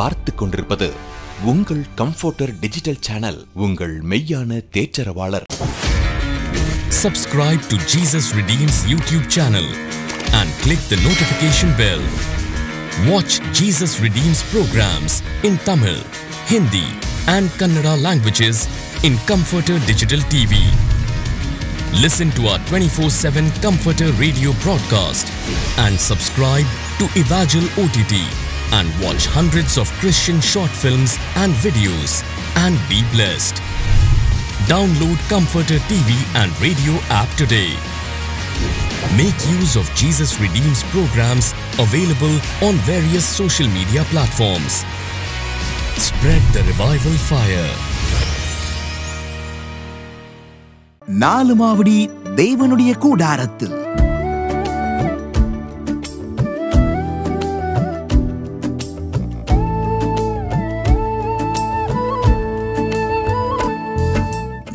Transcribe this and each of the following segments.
நீங்கள் பார்த்து கொண்டிருப்பது உங்கள் கம்ஃபோர்டர் டிஜிட்டல் சேனல் உங்கள் மெய்யான தேற்றரவாளர் Subscribe to Jesus Redeems YouTube channel and click the notification bell. Watch Jesus Redeems programs in Tamil, Hindi, and Kannada languages in Comforter Digital TV. Listen to our 24 7 Comforter radio broadcast and subscribe to Evangel OTT and watch hundreds of Christian short films and videos and be blessed. Download Comforter TV and radio app today. Make use of Jesus Redeems programs available on various social media platforms. Spread the revival fire. നാലുമാവടി ദൈവനുടിയ കൂടാരത്തിൽ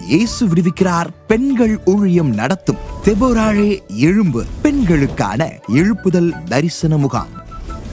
இயேசு விடுவிக்கிறார் பெண்கள் ஊழியம் நடத்தும். தெபோராழே எழும்பு பெண்களுக்கான எழுப்புதல் தரிசன முகாம்.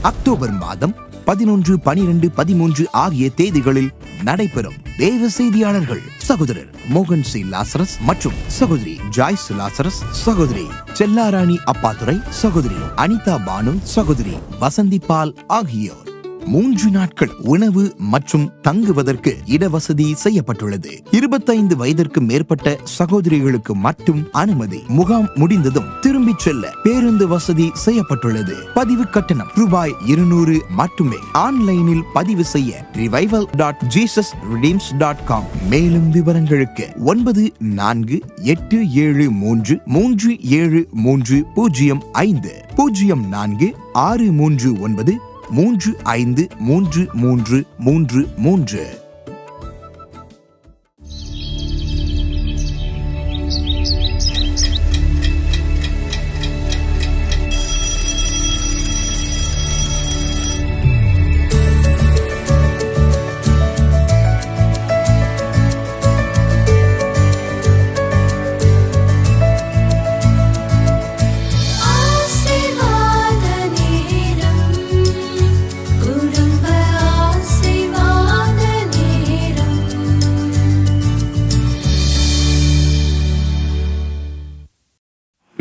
அக்டோபர் மாதம் பதினொன்று பனிரெண்டு பதிமூன்று ஆகிய தேதிகளில் நடைபெறும் தேவ செய்தியாளர்கள் சகோதரர் மோகன் சி. லாசரஸ் மற்றும் சகோதரி ஜாய்ஸ் லாசரஸ் சகோதரி செல்லாராணி அப்பாதுரை சகோதரி அனிதா பானு சகோதரி வசந்தி பால் ஆகியோர். மூன்று நாட்கள் உணவு மற்றும் தங்குவதற்கு இடவசதி செய்யப்பட்டுள்ளது. இருபத்தைந்து வயதிற்கு மேற்பட்ட சகோதரிகளுக்கு மட்டும் அனுமதி. முகாம் முடிந்ததும் திரும்பிச் செல்ல பேருந்து வசதி செய்யப்பட்டுள்ளது. பதிவு கட்டணம் ரூபாய் இருநூறு மட்டுமே. ஆன்லைனில் பதிவு செய்ய revival dot Jesus dot com மேலும் விவரங்களுக்கு ஒன்பது நான்கு எட்டு ஏழு மூன்று மூன்று ஏழு மூன்று பூஜ்ஜியம் ஐந்து. பூஜ்ஜியம் நான்கு ஆறு மூன்று ஒன்பது மூன்று ஐந்து மூன்று மூன்று மூன்று மூன்று.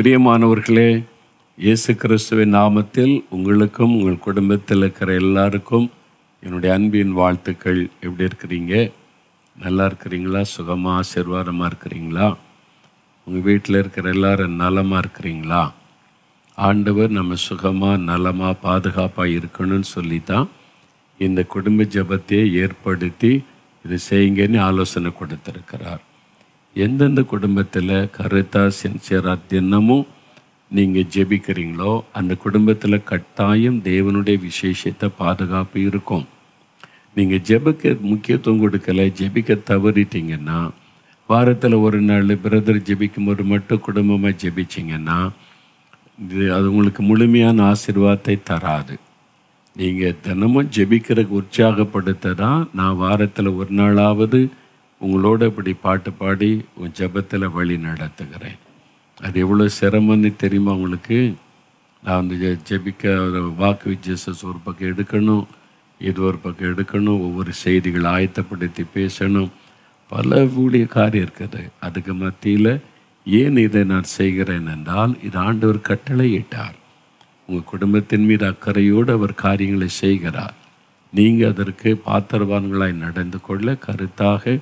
பிரியமானவர்களே இயேசு கிறிஸ்துவின் நாமத்தில் உங்களுக்கும் உங்கள் குடும்பத்தில் இருக்கிற எல்லாருக்கும் என்னுடைய அன்பின் வாழ்த்துக்கள். எப்படி இருக்கிறீங்க? நல்லா இருக்கிறீங்களா? சுகமாக ஆசீர்வாதமாக இருக்கிறீங்களா? உங்கள் வீட்டில் இருக்கிற எல்லாரும் நலமாக இருக்கிறீங்களா? ஆண்டவர் நம்ம சுகமாக நலமாக பாதுகாப்பாக இருக்கணும்னு சொல்லி தான் இந்த குடும்ப ஜெபத்தையே ஏற்படுத்தி இதை செய்யுங்கன்னு ஆலோசனை கொடுத்துருக்கிறார். எந்தெந்த குடும்பத்தில் கருத்தா சின்சியராக தினமும் நீங்கள் ஜெபிக்கிறீங்களோ அந்த குடும்பத்தில் கட்டாயம் தேவனுடைய விசேஷத்தை பாதுகாப்பு இருக்கும். நீங்கள் ஜெபிக்க முக்கியத்துவம் கொடுக்கல ஜெபிக்க தவறிட்டீங்கன்னா வாரத்தில் ஒரு நாள் பிரதர் ஜெபிக்கும் போது மட்டும் குடும்பமாக ஜெபிச்சிங்கன்னா இது அது உங்களுக்கு முழுமையான ஆசிர்வாதத்தை தராது. நீங்கள் தினமும் ஜெபிக்கிற உற்சாகப்படுத்த தான் நான் வாரத்தில் ஒரு நாளாவது உங்களோட இப்படி பாட்டு பாடி உன் ஜெபத்தில் வழி நடத்துகிறேன். அது எவ்வளோ சிரமம்னு தெரியுமா உங்களுக்கு? நான் வந்து ஜெபிக்க வாக்கு விஜேசஸ் ஒரு பக்கம் எடுக்கணும் இது ஒரு பக்கம் எடுக்கணும் ஒவ்வொரு செய்திகளை ஆயத்தப்படுத்தி பேசணும். பல ஊழிய காரியம் இருக்குது. அதுக்கு மத்தியில் ஏன் இதை நான் செய்கிறேன் என்றால் இது ஆண்டவர் கட்டளையிட்டார். உங்கள் குடும்பத்தின் மீது அக்கறையோடு அவர் காரியங்களை செய்கிறார். நீங்கள் அதற்கு பாத்திரவான்களாய் நடந்து கொள்ள கருத்தாக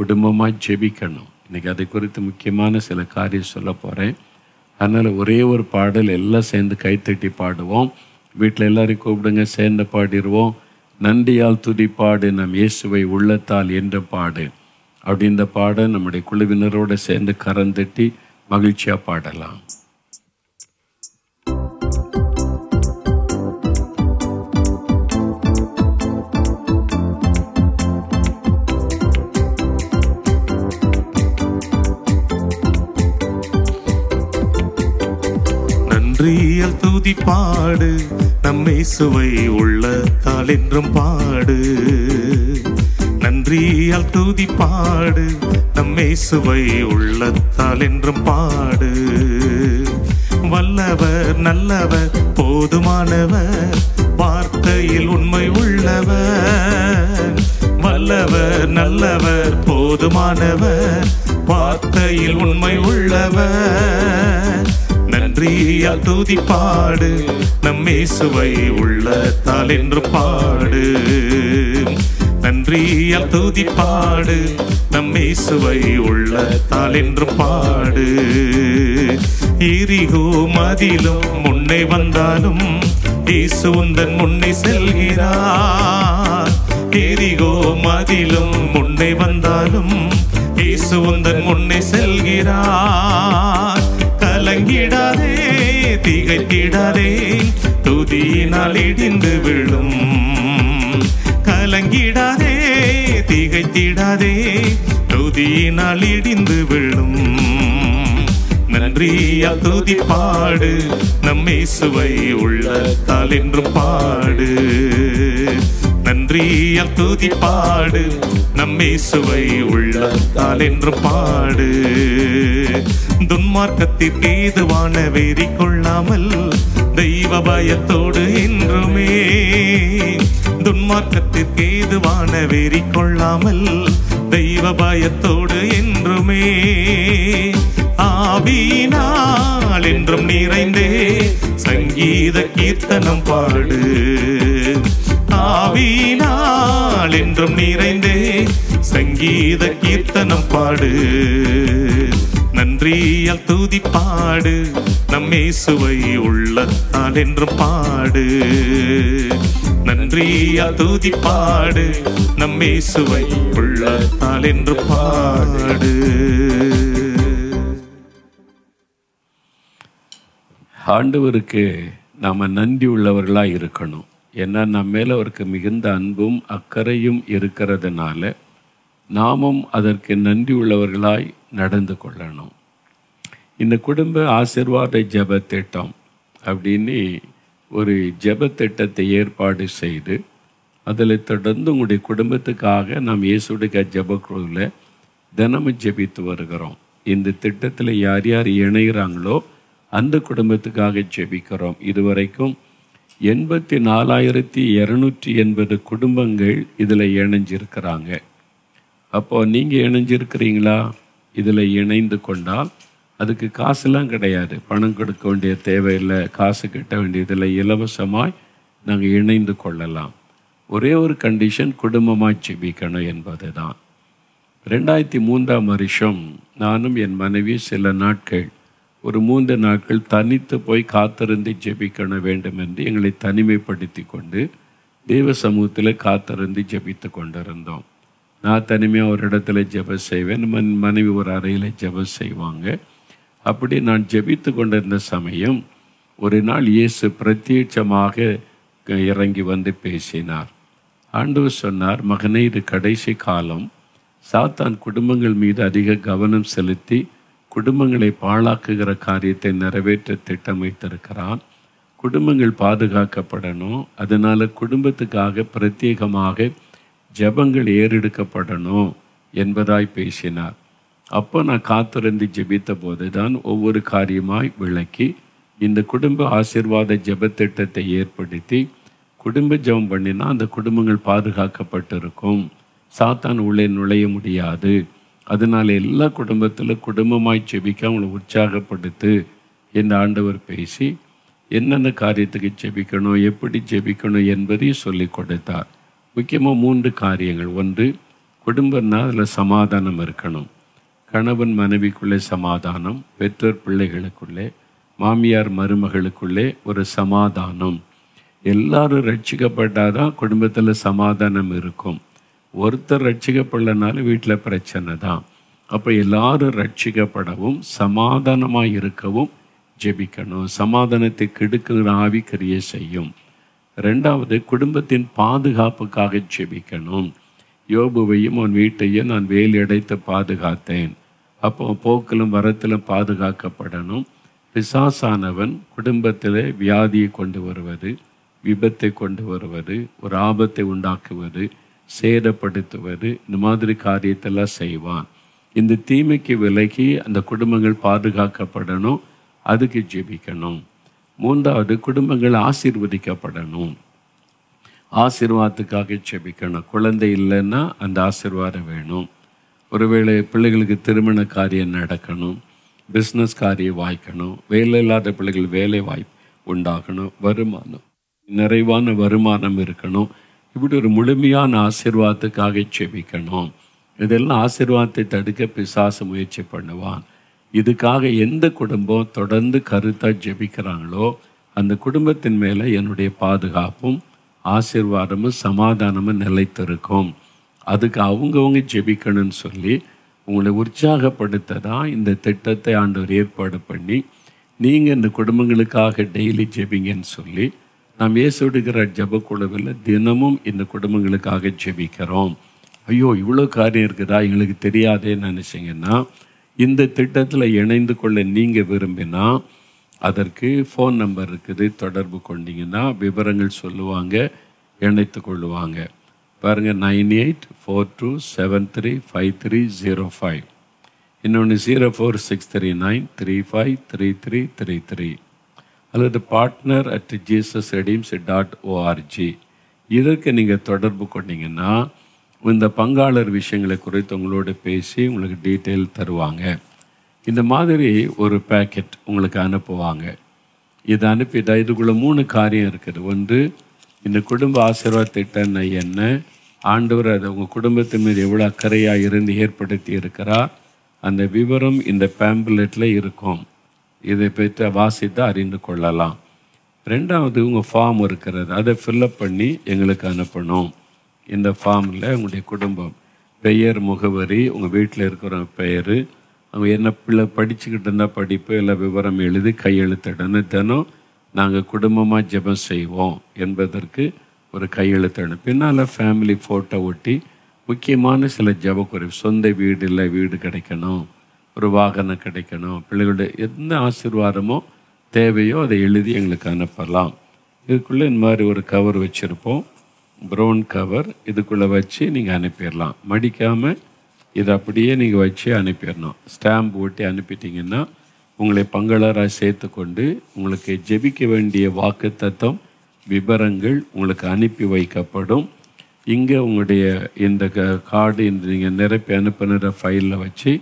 குடும்பமாக ஜெபிக்கணும். இன்றைக்கி அதை குறித்து முக்கியமான சில காரியம் சொல்ல போகிறேன் அதனால் ஒரே ஒரு பாடல் எல்லாம் சேர்ந்து கைத்தட்டி பாடுவோம். வீட்டில் எல்லோரையும் கூப்பிடுங்க சேர்ந்து பாடிடுவோம். நன்றியால் துதிப்பாடு நம் இயேசுவை உள்ளத்தால் என்ற பாடு. அப்படி இந்த பாட நம்முடைய குழுவினரோடு சேர்ந்து கரந்தட்டி மகிழ்ச்சியாக பாடலாம். துதி பாடு. நம்மை சுவை உள்ளத்தால் என்றும் பாடு. நன்றியால் துதி பாடு. நம்மை சுவை உள்ளத்தால் என்றும் பாடு. வல்லவர் நல்லவர் போதுமானவர் வார்த்தையில் உண்மை உள்ளவர். வல்லவர் நல்லவர் போதுமானவர் வார்த்தையில் உண்மை உள்ளவர். நன்றியால் தூதி பாடு நம்மே சுவை உள்ளத்தால் என்று பாடு. நன்றியால் தூதி பாடு நம்மே சுவை உள்ளத்தால் என்று பாடு. இரிகோ மதிலும் முன்னே வந்தாலும் இயேசு உந்தன் முன்னே செல்கிறார். எரிகோ மதிலும் முன்னே வந்தாலும் இயேசு உந்தன் முன்னே செல்கிறார். கலங்கிடாதே திகைத்திடாதே துதியினால் இடிந்து விழும். கலங்கிடாதே திகைத்திடாதே துதியினால் இடிந்து விழும். நன்றியா துதி பாடு. நம்மை சுவை உள்ளத்தால் என்றும் பாடு. நன்றியா துதி பாடு. நம்மை சுவை உள்ளத்தால் என்றும் பாடு. துன்மார்க்கத்திற்கு ஏதுவான வெறி கொள்ளாமல் தெய்வ பயத்தோடு என்றுமே துன்மார்க்கத்திற்கு ஏதுவான வெறி கொள்ளாமல் தெய்வ பயத்தோடு என்றுமே ஆவியினால் என்றும் நிறைந்தே சங்கீத கீர்த்தனம் பாடு. ஆவியினால் என்றும் நிறைந்தே சங்கீத கீர்த்தனம் பாடு. நன்றியால் தூதி பாடு நம்மேசுவை உள்ளத்தால் என்று பாடு. நன்றியால் தூதி பாடு நம்மேசுவை உள்ளத்தால் என்று பாடு. ஆண்டவருக்கு நாம் நன்றி உள்ளவர்களாக இருக்கணும். ஏன்னா நம்ம மேலே அவருக்கு மிகுந்த அன்பும் அக்கறையும் இருக்கிறதுனால நாமும் அதற்கு நன்றி உள்ளவர்களாய் நடந்து கொள்ளணும். இந்த குடும்ப ஆசிர்வாத ஜெப திட்டம் அப்படின்னு ஒரு ஜெப திட்டத்தை ஏற்பாடு செய்து அதில் தொடர்ந்து உங்களுடைய குடும்பத்துக்காக நாம் இயேசுடைய ஜெப குழுவில் தினமும் ஜெபித்து வருகிறோம். இந்த திட்டத்தில் யார் யார் இணைகிறாங்களோ அந்த குடும்பத்துக்காக ஜெபிக்கிறோம். இதுவரைக்கும் எண்பத்தி நாலாயிரத்தி இரநூற்றி எண்பது குடும்பங்கள் இதில் இணைஞ்சிருக்கிறாங்க. அப்போ நீங்கள் இணைஞ்சிருக்கிறீங்களா? இதில் இணைந்து கொண்டால் அதுக்கு காசுலாம் கிடையாது. பணம் கொடுக்க வேண்டிய தேவையில்லை காசு கட்ட வேண்டியதில்லை. இலவசமாய் நாங்கள் இணைந்து கொள்ளலாம். ஒரே ஒரு கண்டிஷன் குடும்பமாக ஜெபிக்கணும் என்பது தான் ரெண்டாயிரத்தி மூன்றாம் வருஷம் நானும் என் மனைவி சில நாட்கள் ஒரு மூன்று நாட்கள் தனித்து போய் காத்திருந்து ஜெபிக்கண வேண்டும் என்று எங்களை தனிமைப்படுத்தி கொண்டு தெய்வ சமூகத்தில் காத்திருந்து ஜெபித்து கொண்டிருந்தோம். நான் தனிமையாக ஒரு இடத்துல ஜெபம் செய்வேன் மன் மனைவி ஒரு அறையில் ஜெபம் செய்வாங்க. அப்படி நான் ஜெபித்து கொண்டிருந்த சமயம் ஒரு நாள் இயேசு பிரத்யட்சமாக இறங்கி வந்து பேசினார். ஆண்டவர் சொன்னார் மகனே இது கடைசி காலம். சாத்தான் குடும்பங்கள் மீது அதிக கவனம் செலுத்தி குடும்பங்களை பாழாக்குகிற காரியத்தை நிறைவேற்ற திட்டமிட்டிருக்கிறான் குடும்பங்கள் பாதுகாக்கப்படணும். அதனால் குடும்பத்துக்காக பிரத்யேகமாக ஜெபங்கள் ஏறெடுக்கப்படணும் என்பதாய் பேசினார். அப்போ நான் காத்திருந்து ஜெபித்த போது தான் ஒவ்வொரு காரியமாய் விளக்கி இந்த குடும்ப ஆசீர்வாத ஜெபத்திட்டத்தை ஏற்படுத்தி குடும்ப ஜெபம் பண்ணினா அந்த குடும்பங்கள் பாதுகாக்கப்பட்டிருக்கும். சாத்தான் உள்ளே நுழைய முடியாது. அதனால் எல்லா குடும்பத்தில் குடும்பமாய் செபிக்க அவங்களை உற்சாகப்படுத்து என்று ஆண்டவர் பேசி என்னென்ன காரியத்துக்கு ஜெபிக்கணும் எப்படி ஜெபிக்கணும் என்பதையும் சொல்லி கொடுத்தார். முக்கியமாக மூன்று காரியங்கள். ஒன்று குடும்பம்னா அதில் சமாதானம் இருக்கணும். கணவன் மனைவிக்குள்ளே சமாதானம் பெற்றோர் பிள்ளைகளுக்குள்ளே மாமியார் மருமகளுக்குள்ளே ஒரு சமாதானம். எல்லாரும் ரட்சிக்கப்பட்டாதான் குடும்பத்தில் சமாதானம் இருக்கும். ஒருத்தர் ரட்சிக்கப்படலனாலும் வீட்டில் பிரச்சனை தான். அப்போ எல்லாரும் ரட்சிக்கப்படவும் சமாதானமாக இருக்கவும் ஜெபிக்கணும். சமாதானத்தை கெடுக்கிற ஆவி கிரியை செய்யும். ரெண்டாவது குடும்பத்தின் பாதுகாப்புக்காக ஜெபிக்கணும். யோபுவையும் அவன் வீட்டையும் நான் வேலி அடைத்து பாதுகாத்தேன். அப்போ போக்கிலும் வரத்திலும் பாதுகாக்கப்படணும். பிசாசானவன் குடும்பத்தில் வியாதியை கொண்டு வருவது விபத்தை கொண்டு வருவது ஒரு ஆபத்தை உண்டாக்குவது சேதப்படுத்துவது இந்த மாதிரி காரியத்தெல்லாம் செய்வான். இந்த தீமைக்கு விலகி அந்த குடும்பங்கள் பாதுகாக்கப்படணும் அதுக்கு ஜெபிக்கணும். மூன்றாவது குடும்பங்கள் ஆசீர்வதிக்கப்படணும். ஆசீர்வாதத்துக்காக ஜெபிக்கணும். குழந்தை இல்லைன்னா அந்த ஆசீர்வாதம் வேணும். ஒருவேளை பிள்ளைகளுக்கு திருமண காரியம் நடக்கணும் பிஸ்னஸ் காரியம் வாய்க்கணும் வேலை இல்லாத பிள்ளைகள் வேலை வாய்ப்பு உண்டாகணும் வருமானம் நிறைவான வருமானம் இருக்கணும். இப்படி ஒரு முழுமையான ஆசிர்வாதத்துக்காக செபிக்கணும். இதெல்லாம் ஆசிர்வாதத்தை தடுக்க பிசாசு முயற்சி பண்ணுவான். இதுக்காக எந்த குடும்பம் தொடர்ந்து கருத்தாக ஜெபிக்கிறாங்களோ அந்த குடும்பத்தின் மேலே என்னுடைய பாதுகாப்பும் ஆசிர்வாதமும் சமாதானமும் நிலைத்திருக்கும். அதுக்கு அவங்கவுங்க ஜெபிக்கணும்னு சொல்லி உங்களை உற்சாகப்படுத்த தான் இந்த திட்டத்தை ஆண்டவர் ஏற்பாடு பண்ணி நீங்கள் இந்த குடும்பங்களுக்காக டெய்லி ஜெபிங்கன்னு சொல்லி நாம் இயேசுடுகிற ஜெப குழுவில் தினமும் இந்த குடும்பங்களுக்காக ஜெபிக்கிறோம். ஐயோ இவ்வளோ காரியம் இருக்குதா? எங்களுக்கு தெரியாதேன்னு நினச்சிங்கன்னா இந்த திட்டத்தில் இணைந்து கொள்ள நீங்கள் விரும்பினா அதற்கு ஃபோன் நம்பர் இருக்குது. தொடர்பு கொண்டீங்கன்னா விவரங்கள் சொல்லுவாங்க இணைத்து கொள்ளுவாங்க. பாருங்கள் nine eight four two seven three five three zero five இன்னொன்று zero four six three nine three five three three three three அல்லது partner at Jesus redeems dot O R G இதற்கு நீங்கள் தொடர்பு கொண்டீங்கன்னா இந்த பங்காளர் விஷயங்களை குறித்து உங்களோடு பேசி உங்களுக்கு டீட்டெயில் தருவாங்க. இந்த மாதிரி ஒரு பேக்கெட் உங்களுக்கு அனுப்புவாங்க. இதை அனுப்பிட்டா இதுக்குள்ளே மூணு காரியம் இருக்குது. ஒன்று இந்த குடும்ப ஆசீர்வாத திட்டம்னா என்ன? ஆண்டவர் அதை உங்கள் குடும்பத்தின் மீது எவ்வளோ அக்கறையாக இருந்து ஏற்படுத்தி இருக்கிறார்? அந்த விவரம் இந்த பேம்பலெட்டில் இருக்கும். இதை பற்றி வாசித்து அறிந்து கொள்ளலாம். ரெண்டாவது உங்கள் ஃபார்ம் இருக்கிறது. அதை ஃபில்லப் பண்ணி எங்களுக்கு அனுப்பணும். இந்த ஃபார்மில் உங்களுடைய குடும்பம். பெயர் முகவரி உங்கள் வீட்டில் இருக்கிற பெயர். அவங்க என்ன பிள்ளை படிச்சுக்கிட்டு இருந்தால் படிப்பு இல்லை விவரம் எழுதி கையெழுத்திடணும். தினம் நாங்கள் குடும்பமாக ஜெபம் செய்வோம் என்பதற்கு ஒரு கையெழுத்திடணும் பின்னால் ஃபேமிலி ஃபோட்டோ ஒட்டி முக்கியமான சில ஜெபக்குறிப்பு சொந்த வீடு இல்லை வீடு கிடைக்கணும் ஒரு வாகனம் கிடைக்கணும் பிள்ளைகளுடைய எந்த ஆசீர்வாதமோ தேவையோ அதை எழுதி எங்களுக்கு அனுப்பலாம். இதுக்குள்ளே இந்த மாதிரி ஒரு கவர் வச்சுருப்போம். ப்ரௌன் கவர் இதுக்குள்ளே வச்சு நீங்கள் அனுப்பிடலாம். மடிக்காமல் இதை அப்படியே நீங்கள் வச்சு அனுப்பிடணும். ஸ்டாம்ப் ஓட்டி அனுப்பிட்டீங்கன்னா உங்களை பங்களராக சேர்த்து கொண்டு உங்களுக்கு ஜெபிக்க வேண்டிய வாக்குத்தத்தம் விவரங்கள் உங்களுக்கு அனுப்பி வைக்கப்படும். இங்கே உங்களுடைய இந்த க- கார்டு இந்த நீங்கள் நிரப்பி அனுப்பின ஃபைலில் வச்சு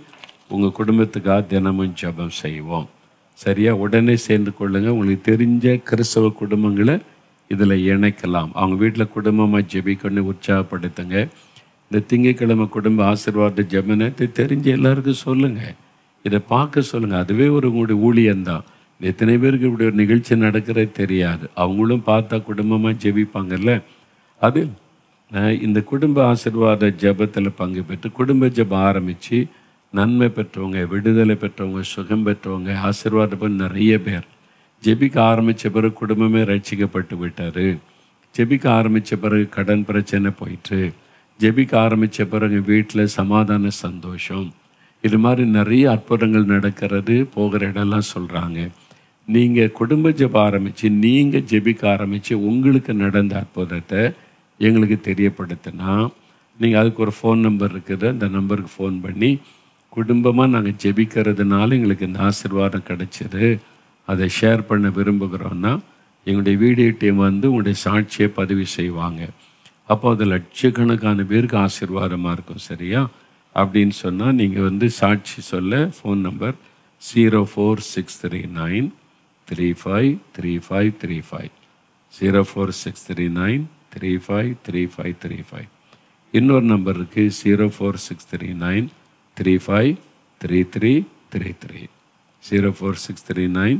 உங்கள் குடும்பத்துக்காக தினமும் ஜெபம் செய்வோம். சரியா? உடனே சேர்ந்து கொள்ளுங்கள் உங்களுக்கு தெரிஞ்ச கிறிஸ்தவ குடும்பங்களை இதில் இணைக்கலாம். அவங்க வீட்டில் குடும்பமாக ஜெபிக்கணும் உற்சாகப்படுத்துங்க. இந்த திங்கட்கிழமை குடும்ப ஆசீர்வாத ஜெபனத்தை தெரிஞ்ச எல்லாருக்கும் சொல்லுங்கள் இதை பார்க்க சொல்லுங்கள் அதுவே ஒரு உங்களுடைய ஊழியம்தான் எத்தனை பேருக்கு இப்படி ஒரு நிகழ்ச்சி நடக்கிறது தெரியாது. அவங்களும் பார்த்தா குடும்பமாக ஜெபிப்பாங்கல்ல? அது இந்த குடும்ப ஆசீர்வாத ஜெபத்தில் பங்கு பெற்று குடும்ப ஜெபம் ஆரம்பித்து நன்மை பெற்றவங்க விடுதலை பெற்றவங்க சுகம் பெற்றவங்க ஆசிர்வாதம் நிறைய பேர். ஜெபிக்க ஆரம்பித்த பிறகு குடும்பமே ரட்சிக்கப்பட்டு விட்டார். ஜெபிக்க ஆரம்பித்த பிறகு கடன் பிரச்சனை போயிட்டு ஜெபிக்க ஆரம்பித்த பிறகு வீட்டில் சமாதான சந்தோஷம். இது மாதிரி நிறைய அற்புதங்கள் நடக்கிறது போகிற இடம்லாம் சொல்கிறாங்க நீங்கள் குடும்ப ஜெப ஆரம்பித்து நீங்கள் ஜெபிக்க ஆரம்பித்து உங்களுக்கு நடந்த அற்புதத்தை எங்களுக்கு தெரியப்படுத்தினா நீங்கள் அதுக்கு ஒரு ஃபோன் நம்பர் இருக்குது. அந்த நம்பருக்கு ஃபோன் பண்ணி குடும்பமாக நாங்கள் ஜெபிக்கிறதுனால எங்களுக்கு இந்த ஆசீர்வாதம் கிடச்சிது. அதை ஷேர் பண்ண விரும்புகிறோன்னா எங்களுடைய வீடியோ டீம் வந்து உங்களுடைய சாட்சியை பதிவு செய்வாங்க. அப்போ அது லட்சக்கணக்கான பேருக்கு ஆசீர்வாதமாக இருக்கும் சரியா? அப்படின்னு சொன்னால் நீங்கள் வந்து சாட்சி சொல்ல phone number zero four six three nine three five three five three five zero four six three nine three five three five three five இன்னொரு நம்பர் இருக்குது zero four six three nine three five three three three three zero four six three nine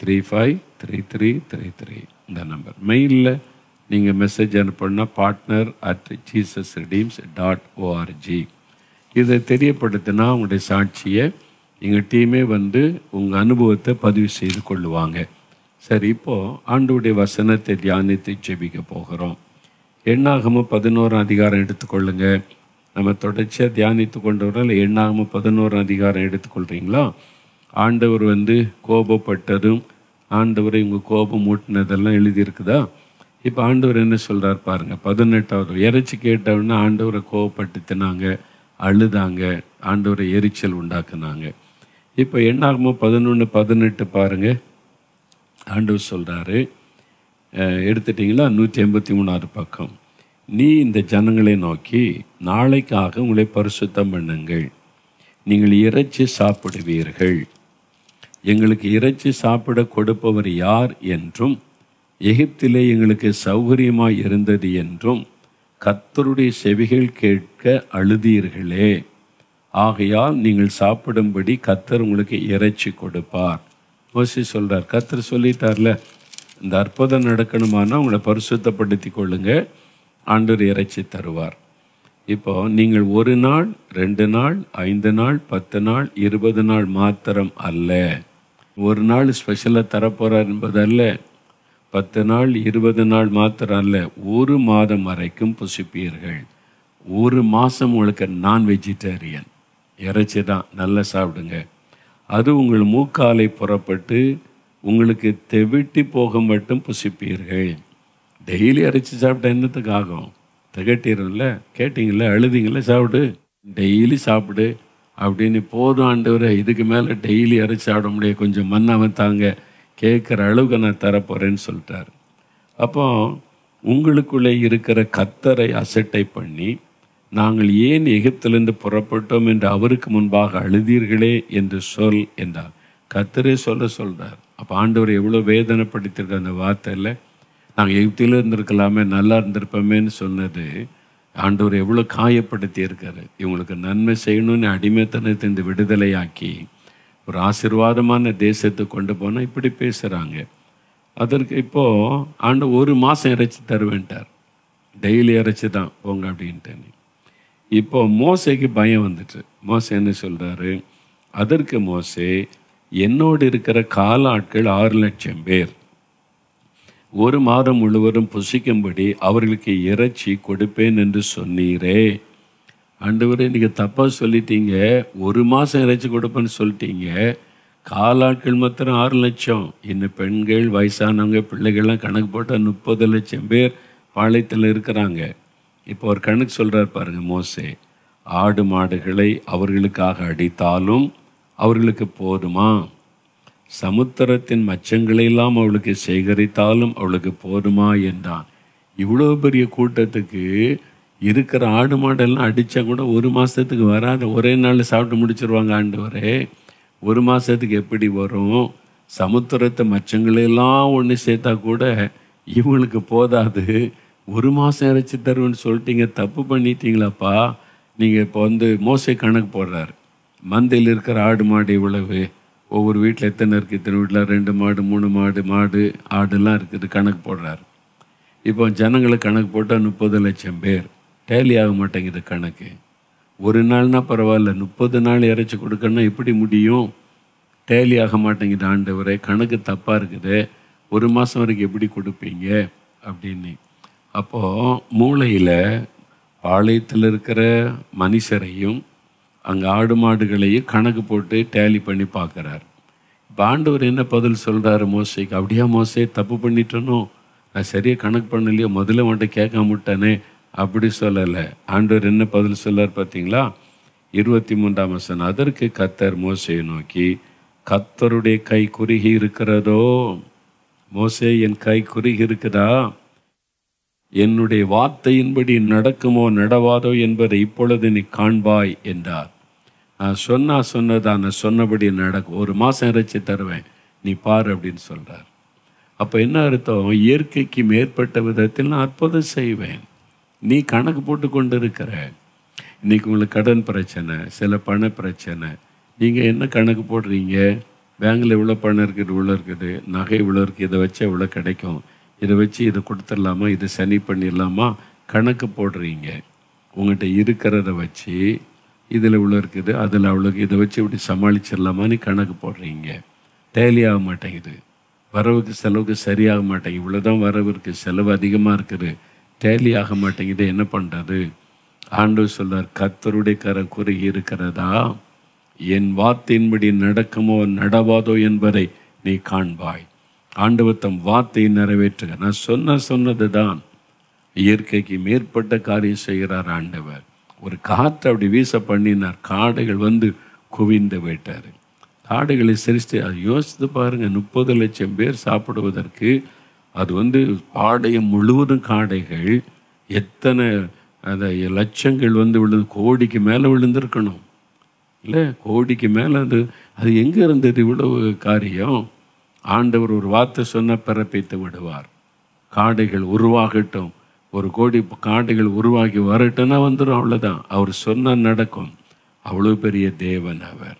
three five three three three three இந்த number மெயிலில் நீங்கள் message அனுப்பணுன்னா partner at Jesus redeems dot O R G இதை தெரியப்படுத்தினா உங்களுடைய சாட்சியை எங்கள் டீமே வந்து உங்கள் அனுபவத்தை பதிவு செய்து கொள்ளுவாங்க. சரி இப்போது ஆண்டுடைய வசனத்தை தியானித்து ஜெபிக்க போகிறோம். எண்ணாகமும் பதினோராம் அதிகாரம் எடுத்துக்கொள்ளுங்க. நம்ம தொடர்ச்சியாக தியானித்து கொண்டு வரோம் இல்லை எண்ணாகம பதினோராம் அதிகாரம் எடுத்துக்கொள்கிறீங்களா ஆண்டவர் வந்து கோபப்பட்டதும் ஆண்டவரை இவங்க கோபம் மூட்டினதெல்லாம் எழுதியிருக்குதா? இப்போ ஆண்டவர் என்ன சொல்கிறார் பாருங்க பதினெட்டாவது. இறைச்சி கேட்டவுடனே ஆண்டவரை கோபப்பட்டுத்தினாங்க அழுதாங்க ஆண்டவரை எரிச்சல் உண்டாக்குனாங்க. இப்போ என்னாகுமோ பதினொன்று பதினெட்டு பாருங்கள் ஆண்டவர் சொல்கிறாரு எடுத்துட்டிங்களா? நூற்றி எண்பத்தி மூணாவது பக்கம். நீ இந்த ஜனங்களை நோக்கி நாளைக்காக உங்களை பரிசுத்தம் பண்ணுங்கள். நீங்கள் இறைச்சி சாப்பிடுவீர்கள். எங்களுக்கு இறைச்சி சாப்பிட கொடுப்பவர் யார் என்றும் எகிப்திலே எங்களுக்கு சௌகரியமாக இருந்தது என்றும் கத்தருடைய செவிகள் கேட்க அழுதீர்களே. ஆகையால் நீங்கள் சாப்பிடும்படி கத்தர் உங்களுக்கு இறைச்சி கொடுப்பார். மோசி சொல்கிறார் கத்தர் சொல்லிட்டார்ல இந்த அற்புதம் நடக்கணுமானால் உங்களை பரிசுத்தப்படுத்தி கொள்ளுங்க ஆண்டவர் இறைச்சி தருவார். இப்போ நீங்கள் ஒரு நாள் ரெண்டு நாள் ஐந்து நாள் பத்து நாள் இருபது நாள் மாத்திரம் அல்ல. ஒரு நாள் ஸ்பெஷலாக தரப்போகிறார் என்பதல்ல. பத்து நாள் இருபது நாள் மாத்திரம் அல்ல ஒரு மாதம் வரைக்கும் புசிப்பீர்கள். ஒரு மாதம் உங்களுக்கு நான் வெஜிடேரியன் இறைச்சி தான் நல்லா சாப்பிடுங்க. அது உங்கள் மூக்காலை புறப்பட்டு உங்களுக்கு தெவிட்டி போக மட்டும் புசிப்பீர்கள். டெய்லி அரைச்சி சாப்பிட்டா என்னத்துக்கு ஆகும்? திகட்டிடும்ல கேட்டிங்கள அழுதிங்கள சாப்பிடு. டெய்லி சாப்பிடு. அப்படின்னு போதும் ஆண்டவரே இதுக்கு மேலே டெய்லி அரைச்சி சாப்பிட முடியாது. கொஞ்சம் மண்ணாமல் தாங்க கேட்குற அளவுக்கு நான் தரப்போகிறேன்னு சொல்லிட்டார். அப்போ உங்களுக்குள்ளே இருக்கிற கத்தரை அசட்டை பண்ணி நாங்கள் ஏன் எகிப்திலிருந்து புறப்பட்டோம் என்று அவருக்கு முன்பாக அழுதீர்களே என்று சொல் என்றார். கத்தரே சொல்ல சொல்கிறார் அப்போ ஆண்டவர் எவ்வளோ வேதனைப்படுத்திருக்க அந்த வார்த்தையில்? நாங்கள் எகிப்தில் இருந்திருக்கலாமே நல்லா இருந்திருப்போமேன்னு சொன்னது ஆண்டவர் எவ்வளோ காயப்படுத்தி இருக்காரு இவங்களுக்கு நன்மை செய்யணும்னு அடிமைத்தனத்தை இந்த விடுதலையாக்கி ஒரு ஆசீர்வாதமான தேசத்தை கொண்டு போனால் இப்படி பேசுகிறாங்க அதற்கு இப்போது ஆண்டு ஒரு மாதம் இறைச்சி தருவேன்ட்டார். டெய்லி இறைச்சி தான் போங்க அப்படின்ட்டு இப்போ மோசைக்கு பயம் வந்துட்டு மோசை என்ன சொல்கிறாரு அதற்கு மோசே என்னோடு இருக்கிற கால ஆட்கள் ஆறு லட்சம் பேர். ஒரு மாதம் முழுவதும் புசிக்கும்படி அவர்களுக்கு இறைச்சி கொடுப்பேன் என்று சொன்னீரே. ஆண்டவரே நீங்கள் தப்பாக சொல்லிட்டீங்க. ஒரு மாதம் இறைச்சி கொடுப்பேன்னு சொல்லிட்டீங்க. காலாட்கள் மாத்திரம் ஆறு லட்சம். இன்னும் பெண்கள் வயசானவங்க பிள்ளைகள்லாம் கணக்கு போட்டால் முப்பது லட்சம் பேர் பாளையத்தில் இருக்கிறாங்க. இப்போ ஒரு கணக்கு சொல்கிறார் பாருங்கள் மோசே. ஆடு மாடுகளை அவர்களுக்காக அடித்தாலும் அவர்களுக்கு போதுமா? சமுத்திரத்தின் மச்சங்களையெல்லாம் அவளுக்கு சேகரித்தாலும் அவளுக்கு போதுமா? என்றான். இவ்வளோ பெரிய கூட்டத்துக்கு இருக்கிற ஆடு மாடெல்லாம் அடித்தா கூட ஒரு மாதத்துக்கு வராது ஒரே நாள் சாப்பிட்டு முடிச்சிருவாங்க ஆண்டவரே. ஒரு மாதத்துக்கு எப்படி வரும்? சமுத்திரத்தை மச்சங்களையெல்லாம் ஒன்று சேர்த்தா கூட இவங்களுக்கு போதாது. ஒரு மாதம் இறைச்சி தருவேன்னு சொல்லிட்டீங்க தப்பு பண்ணிட்டீங்களாப்பா? நீங்கள் இப்போ வந்து மோசை கணக்கு போடுறாரு. மந்தையில் இருக்கிற ஆடு மாடு இவ்வளவு. ஒவ்வொரு வீட்டில் எத்தனை இருக்குது இத்தனை வீட்டில் ரெண்டு மாடு மூணு மாடு மாடு ஆடுலாம் இருக்குது கணக்கு போடுறாரு. இப்போ ஜனங்களை கணக்கு போட்டால் முப்பது லட்சம் பேர். டேலி ஆக மாட்டேங்குது கணக்கு. ஒரு நாள்னா பரவாயில்ல முப்பது நாள் இறைச்சி கொடுக்கணும்னா எப்படி முடியும்? டேலி ஆக மாட்டேங்குது ஆண்டவரே கணக்கு தப்பாக இருக்குது. ஒரு மாதம் வரைக்கும் எப்படி கொடுப்பீங்க? அப்படின்னு. அப்போது மூளையில் பாளையத்தில் இருக்கிற மனுஷரையும் அங்கே ஆடு மாடுகளையும் கணக்கு போட்டு டேலி பண்ணி பார்க்குறாரு. இப்போ ஆண்டவர் என்ன பதில் சொல்கிறாரு மோசைக்கு? அப்படியா மோசே தப்பு பண்ணிட்டனோ? நான் சரியாக கணக்கு பண்ணலையோ? முதல்ல மட்டும் கேட்காம விட்டானே. அப்படி சொல்லலை. ஆண்டவர் என்ன பதில் சொல்லார் பார்த்தீங்களா? இருபத்தி மூன்றாம் வசனம். அதற்கு கத்தர் மோசையை நோக்கி கத்தருடைய கை குறுகி இருக்கிறதோ? மோசே என் கை குறுகி இருக்குதா? என்னுடைய வார்த்தையின்படி நடக்குமோ நடவாதோ என்பதை இப்பொழுது நீ காண்பாய் என்றார். நான் சொன்னா சொன்னதா? நான் சொன்னபடி நடக்கும் ஒரு மாதம் இறைச்சி தருவேன். நீ பாரு அப்படின்னு சொல்கிறார் அப்போ என்ன அர்த்தம்? இயற்கைக்கு மேற்பட்ட விதத்தில் நான் அற்புதம் செய்வேன். நீ கணக்கு போட்டு கொண்டு இருக்கிற இன்னைக்கு உங்களுக்கு கடன் பிரச்சனை சில பண பிரச்சனை. நீங்கள் என்ன கணக்கு போடுறீங்க? பேங்கில் இவ்வளோ பணம் இருக்குது இவ்வளோ இருக்குது. நகை இவ்வளோ இருக்குது இதை வச்சு இவ்வளோ கிடைக்கும். இதை வச்சு இதை கொடுத்துடலாமா? இதை சனி பண்ணிடலாமா? கணக்கு போடுறீங்க. உங்கள்கிட்ட இருக்கிறத வச்சு இதில் இவ்வளோ இருக்குது அதில் அவ்வளோக்கு இதை வச்சு இப்படி சமாளிச்சிடலாமான்னு கணக்கு போடுறீங்க. டேலி ஆக மாட்டேங்குது. வரவுக்கு செலவுக்கு சரியாக மாட்டேங்குது. இவ்வளோதான் வரவு இருக்குது. செலவு அதிகமாக இருக்குது. டேலி ஆக மாட்டேங்குது. என்ன பண்ணுறது ஆண்டவர் சொல்றார் கத்தருடைய கரம் குறுகி இருக்கிறதா என் வார்த்தையின்படி நடக்குமோ நடவாதோ என்பதை நீ காண்பாய். ஆண்டவர் தம் வார்த்தையை நிறைவேற்றுக நான் சொன்ன சொன்னது தான் இயற்கைக்கு மேற்பட்ட காரியம் செய்கிறார் ஆண்டவர். ஒரு காற்று அப்படி வீச பண்ணினார். காடுகள் வந்து குவிந்து விட்டார் காடுகளை சிரிச்சு அது யோசித்து பாருங்க முப்பது லட்சம் பேர் சாப்பிடுவதற்கு அது வந்து பாளையம் முழுவதும் காடைகள். எத்தனை அதை லட்சங்கள் வந்து விழுந்து கோடிக்கு மேலே விழுந்திருக்கணும். இல்லை கோடிக்கு மேலே அது அது எங்கே இருந்தது இவ்வளவு காரியம்? ஆண்டவர் ஒரு வார்த்தை சொன்ன பிறப்பித்து விடுவார். காடைகள் உருவாகட்டும். ஒரு கோடி காடைகள் உருவாகி வரட்டும்னா வந்துடும் அவ்வளோதான் அவர் சொன்ன நடக்கும். அவ்வளோ பெரிய தேவன் அவர்.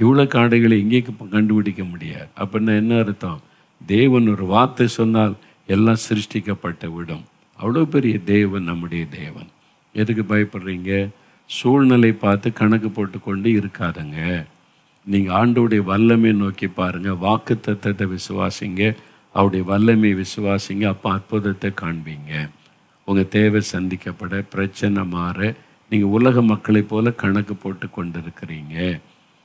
இவ்வளோ காடைகளை எங்கேயும் கண்டுபிடிக்க முடியாது. அப்படின்னா என்ன அர்த்தம்? தேவன் ஒரு வார்த்தை சொன்னால் எல்லாம் சிருஷ்டிக்கப்பட்ட விடும். அவ்வளோ பெரிய தேவன் நம்முடைய தேவன். எதுக்கு பயப்படுறீங்க? சூழ்நிலை பார்த்து கணக்கு போட்டு கொண்டு இருக்காதங்க. நீங்கள் ஆண்டோடைய வல்லமை நோக்கி பாருங்க. வாக்கு தத்தத்தை விசுவாசிங்க. அவருடைய வல்லமை விசுவாசிங்க. அப்போ அற்புதத்தை காண்பீங்க. உங்கள் தேவை சந்திக்கப்பட பிரச்சனை மாற நீங்கள் உலக மக்களைப் போல கணக்கு போட்டு கொண்டு இருக்கிறீங்க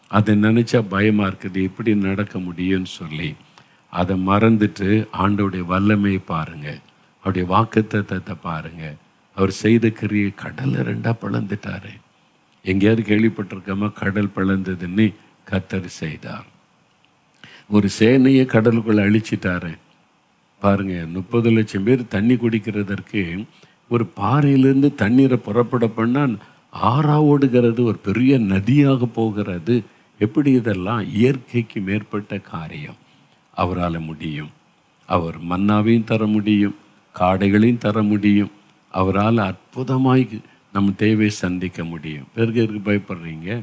அதை நினச்சா பயமாக இருக்குது. எப்படி நடக்க முடியும்னு சொல்லி. அதை மறந்துட்டு ஆண்டோடைய வல்லமையை பாருங்கள் அவருடைய வாக்குத்தத்தை பாருங்கள் அவர் செய்த கிரியை கடலை ரெண்டாக பிளந்துட்டாரு. எங்கேயாவது கேள்விப்பட்டிருக்கோமா? கடல் பிளந்ததுன்னு கத்தர் செய்தார். ஒரு சேனையை கடலுக்குள்ளே அழிச்சிட்டாரு. பாருங்கள் முப்பது லட்சம் பேர் தண்ணி குடிக்கிறதற்கு ஒரு பாறையிலேருந்து தண்ணீரை புறப்பட பண்ணால் ஆறா ஓடுகிறது ஒரு பெரிய நதியாக போகிறது. எப்படி இதெல்லாம் இயற்கைக்கு மேற்பட்ட காரியம்? அவரால் முடியும். அவர் மன்னாவையும் தர முடியும் காடைகளையும் தர முடியும். அவரால் அற்புதமாய் நம்ம தேவையை சந்திக்க முடியும். பிறகு பயப்படுறீங்க?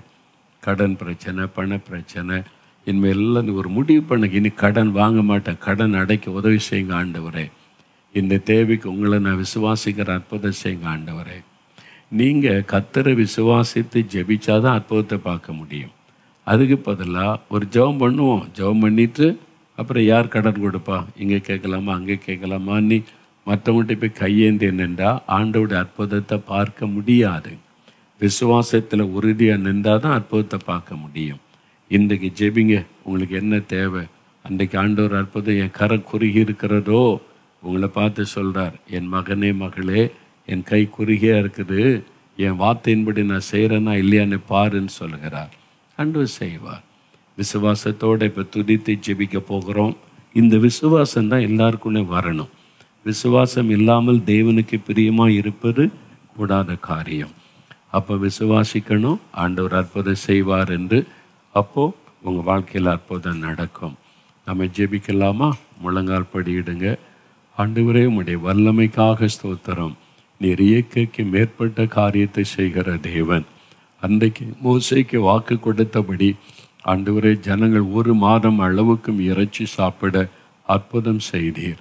கடன் பிரச்சனை பண பிரச்சனை இனிமேல் எல்லாம் நீ ஒரு முடிவு பண்ணுங்க இனி கடன் வாங்க மாட்டேன். கடன் அடைக்க உதவி செய்யுங்க ஆண்டவரே. இந்த தேவைக்கு உங்களை நான் விசுவாசிக்கிற அற்புதம் செய்யுங்க ஆண்டவரே. நீங்கள் கத்தரை விசுவாசித்து ஜெபிச்சாதான் அற்புதத்தை பார்க்க முடியும். அதுக்கு பதிலாக ஒரு ஜெபம் பண்ணுவோம். ஜெபம் பண்ணிவிட்டு அப்புறம் யார் கடன் கொடுப்பா? இங்கே கேட்கலாமா? அங்கே கேட்கலாமா? நீ மற்றவங்கள்ட்ட போய் கையேந்தி நின்றா ஆண்டோட அற்புதத்தை பார்க்க முடியாது. விசுவாசத்தில் உறுதியாக நின்றால் தான் அற்புதத்தை பார்க்க முடியும். இன்றைக்கு ஜெபிங்க. உங்களுக்கு என்ன தேவை? அன்றைக்கு ஆண்டவர் அற்புதம் என் கரை குறுகி இருக்கிறதோ உங்களை பார்த்து சொல்கிறார் என் மகனே மகளே என் கை குறுகியாக இருக்குது. என் வார்த்தையின்படி நான் செய்கிறேன்னா இல்லையான்னு பாருன்னு சொல்கிறார் அன்று செய்வார். விசுவாசத்தோடு இப்போ துதித்து ஜெபிக்க போகிறோம். இந்த விசுவாசம் தான் எல்லாருக்குள்ளே வரணும். விசுவாசம் இல்லாமல் தேவனுக்கு பிரியமாக இருப்பது கூடாத காரியம். அப்போ விசுவாசிக்கணும். ஆண்டவர் அற்புதம் செய்வார் என்று அப்போது உங்கள் வாழ்க்கையில் அற்புதம் நடக்கும். நம்ம ஜெபிக்கலாமா? முழங்கால் படியிடுங்க ஆண்டவரே உம்முடைய வல்லமைக்காக ஸ்தோத்திரம். நீர் இயற்கைக்கு மேற்பட்ட காரியத்தை செய்கிற தேவன். அன்றைக்கு மோசைக்கு வாக்கு கொடுத்தபடி ஆண்டவரே ஜனங்கள் ஒரு மாதம் அளவுக்கும் இறைச்சி சாப்பிட அற்புதம் செய்தீர்.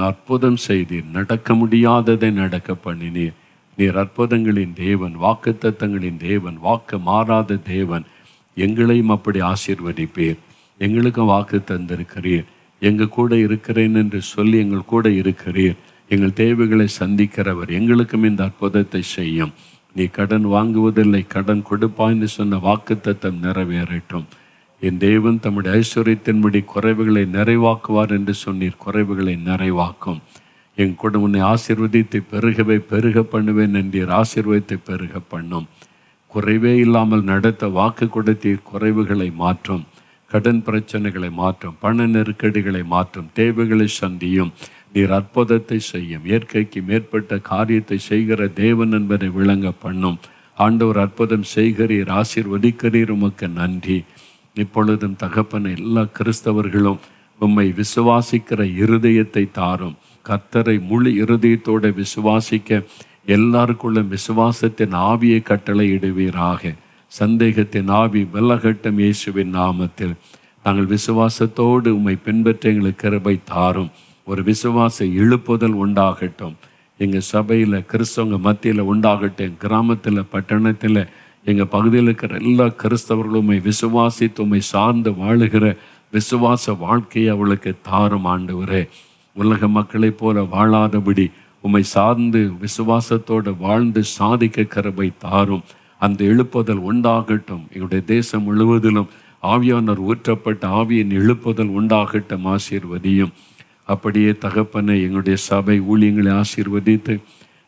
அற்புதம் செய்தீர். நடக்க முடியாததை நடக்க பண்ணினீர். நீர் அற்புதங்களின் தேவன் வாக்குத்தத்தங்களின் தேவன் வாக்கு மாறாத தேவன். எங்களையும் அப்படி ஆசீர்வதிப்பீர். எங்களுக்கும் வாக்கு தந்திருக்கிறீர். எங்கள் கூட இருக்கிறேன் என்று சொல்லி எங்கள் கூட இருக்கிறீர். எங்கள் தேவைகளை சந்திக்கிறவர் எங்களுக்கும் இந்த அற்புதத்தை செய்யும். நீ கடன் வாங்குவதில்லை கடன் கொடுப்பாய்ன்னு சொன்ன வாக்குத்தத்தம் நிறைவேறட்டும். என் தெய்வம் தம்முடைய ஐஸ்வர்யத்தின்படி குறைவுகளை நிறைவாக்குவார் என்று சொன்னீர் குறைவுகளை நிறைவாக்கும். என் கூட உன்னை ஆசிர்வதித்து பெருகவே பெருக பண்ணுவேன் என்றீர் ஆசீர்வதித்து பெருக பண்ணும். குறைவே இல்லாமல் நடத்த வாக்கு கொடுத்தீர் குறைவுகளை மாற்றும். கடன் பிரச்சனைகளை மாற்றும் பண நெருக்கடிகளை மாற்றும் தேவைகளை சந்தியும். நீர் அற்புதத்தை செய்யும். இயற்கைக்கு மேற்பட்ட காரியத்தை செய்கிற தேவன் என்பதை விளங்க பண்ணும். ஆண்டவர் அற்புதம் செய்கிறீர் ஆசீர்வதிக்கிறீர் உமக்கு நன்றி. இப்பொழுதும் தகப்பன எல்லா கிறிஸ்தவர்களும் உம்மை விசுவாசிக்கிற இருதயத்தை தாரும். கர்த்தரை முழு இருதயத்தோட விசுவாசிக்க எல்லாருக்குள்ள விசுவாசத்தின் ஆவியை கட்டளை இடுவீராக சந்தேகத்தின் ஆவி வெல்லகட்டம் இயேசுவின் நாமத்தில். நாங்கள் விசுவாசத்தோடு உம்மை பின்பற்ற எங்களுக்கு கிருபை தாரும். ஒரு விசுவாச எழுப்புதல் உண்டாகட்டும். எங்கள் சபையில் கிறிஸ்தவங்க மத்தியில் உண்டாகட்டும். கிராமத்தில் பட்டணத்தில் எங்கள் பகுதியில் இருக்கிற எல்லா கிறிஸ்தவர்களுமே விசுவாசித்து உம்மை சார்ந்து வாழுகிற விசுவாச வாழ்க்கையை அவளுக்கு தாரும் ஆண்டவரே. உலக மக்களைப் போல வாழாதபடி உம்மை சார்ந்து விசுவாசத்தோடு வாழ்ந்து சாதிக்க கருபை தாரும். அந்த எழுப்புதல் உண்டாகட்டும். எங்களுடைய தேசம் முழுவதிலும் ஆவியானோர் ஊற்றப்பட்ட ஆவியின் எழுப்புதல் உண்டாகட்டும் ஆசீர்வதியும். அப்படியே தகப்பனை எங்களுடைய சபை ஊழியங்களை ஆசீர்வதித்து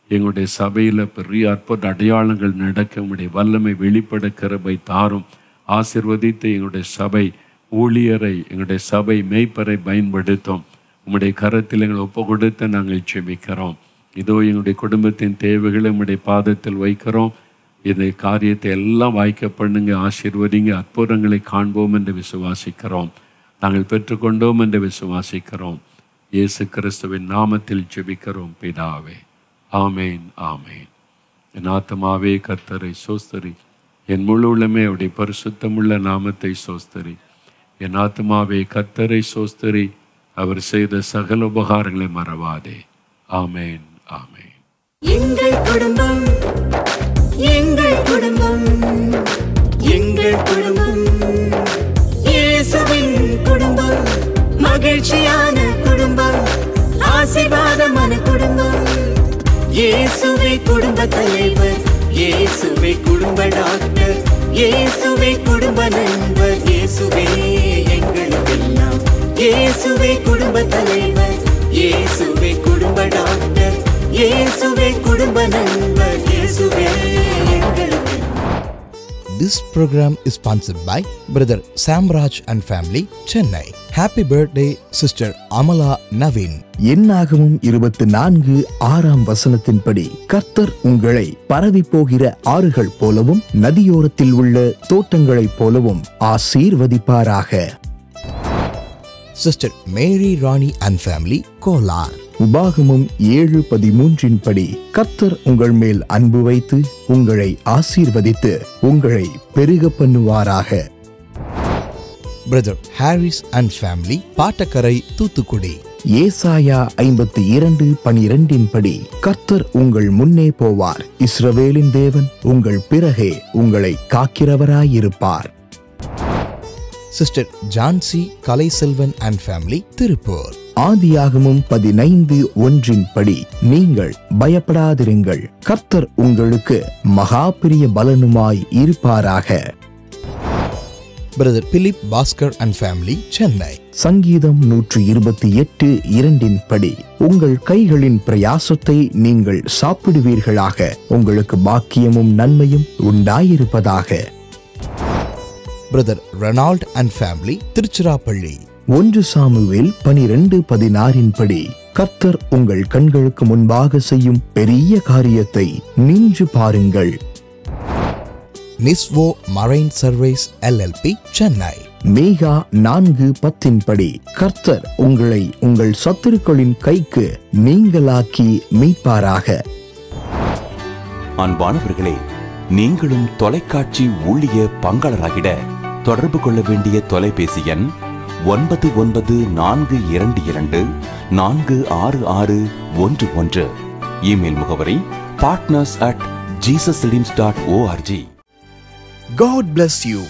எங்களுடைய சபையில் பெரிய அற்புத அடையாளங்கள் நடக்க உங்களுடைய வல்லமை வெளிப்பட கருபை தாரும். ஆசிர்வதித்து எங்களுடைய சபை ஊழியரை எங்களுடைய சபை மெய்ப்பரை பயன்படுத்தும். உங்களுடைய கரத்தில் எங்களை ஒப்பு கொடுத்து நாங்கள் செபிக்கிறோம் இதோ எங்களுடைய குடும்பத்தின் தேவைகளை உங்களுடைய பாதத்தில் வைக்கிறோம். இந்த காரியத்தை எல்லாம் வாய்க்க பண்ணுங்க ஆசீர்வதிங்க அற்புதங்களை காண்போம் என்று விசுவாசிக்கிறோம். நாங்கள் பெற்றுக்கொண்டோம் என்று விசுவாசிக்கிறோம். இயேசு கிறிஸ்துவின் நாமத்தில் ஜெபிக்கிறோம் பிதாவே. ஆமேன் ஆமேன். என் ஆத்மாவே கர்த்தரை சோஸ்தரி. என் முழு உள்ளமே அவருடைய பரிசுத்தமுள்ள நாமத்தை சோஸ்தரி. என் ஆத்மாவே கர்த்தரை சோஸ்தரி. அவர் செய்த சகல உபகாரங்களை மறவாதே. ஆமேன் ஆமேன். எங்கள் குடும்பம் எங்கள் குடும்பம் எங்கள் குடும்பம். மகிழ்ச்சியான குடும்பம். ஆசீர்வாதமான குடும்பம். இயேசுவே குடும்ப தலைவர். இயேசுவே குடும்ப டாக்டர். இயேசுவே குடும்ப நண்பர். இயேசுவே எங்களுக்கெல்லாம். இயேசுவே குடும்ப தலைவர். இயேசுவே குடும்ப டாக்டர். இயேசுவே குடும்ப நண்பர். இயேசுவே எங்களுக்கு. This program is sponsored by Brother Samraj and family, Chennai. Happy birthday, Sister Amala Naveen. எண்ணாகமும் இருபத்தி நான்கு ஆறாம் வசனத்தின்படி கர்த்தர் உங்களை பரவி போகிற ஆறுகள் போலவும் நதியோரத்தில் உள்ள தோட்டங்களைப் போலவும் ஆசீர்வதிப்பாராக. Sister Mary Rani and family Kolar உபாகமும் ஏழு பதிமூன்றின் படி கர்த்தர் உங்கள் மேல் அன்பு வைத்து உங்களை ஆசீர்வதித்து உங்களை பெருக பண்ணுவாராக. Brother Harris and family Pattakkarai Thoothukudi ஏசாயா ஐம்பத்தி இரண்டு பனிரெண்டின் படி கர்த்தர் உங்கள் முன்னே போவார். இஸ்ரவேலின் தேவன் உங்கள் பிறகே உங்களை காக்கிறவராயிருப்பார். Sister Jhansi Kalaiselvan and family Tiruppur ஆதியாகமும் பதினைந்து ஒன்றின் படி நீங்கள் பயப்படாதிருங்கள். கர்த்தர் உங்களுக்கு மகா பெரிய பலனுமாய் இருப்பாராக. Brother Philip Bhaskar and family Chennai சங்கீதம் நூற்றி இருபத்தி எட்டு இரண்டின் படி உங்கள் கைகளின் பிரயாசத்தை நீங்கள் சாப்பிடுவீர்களாக உங்களுக்கு பாக்கியமும் நன்மையும் உண்டாயிருப்பதாக. Brother Reynold and family Tiruchirappalli ஒன்று சாமுவேல் பனிரெண்டு பதினாறின் படி கர்த்தர் உங்கள் கண்களுக்கு முன்பாக செய்யும் பெரிய காரியத்தை நின்று பாருங்கள். நிஸ்வோ மரைன் சர்வீஸ் எல்எல்பி சென்னை மேகா நான்கு பத்தின் படி கர்த்தர் உங்களை உங்கள் சத்துருக்களின் கைக்கு நீங்களாக்கி மீட்பாராக. அன்பானவர்களே நீங்களும் தொலைக்காட்சி ஊழிய பங்காளராகிட தொடர்பு கொள்ள வேண்டிய தொலைபேசி எண் ஒன்பது ஒன்பது நான்கு இரண்டு இரண்டு நான்கு ஆறு ஆறு ஒன்று ஒன்று. இமெயில் முகவரி partners at Jesus dot O R G God bless you.